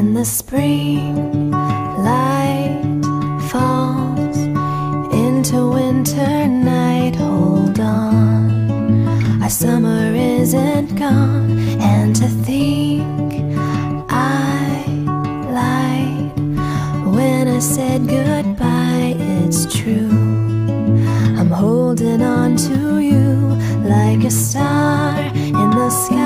When the spring light falls into winter night, hold on. Our summer isn't gone, and to think I lied when I said goodbye, it's true. I'm holding on to you like a star in the sky.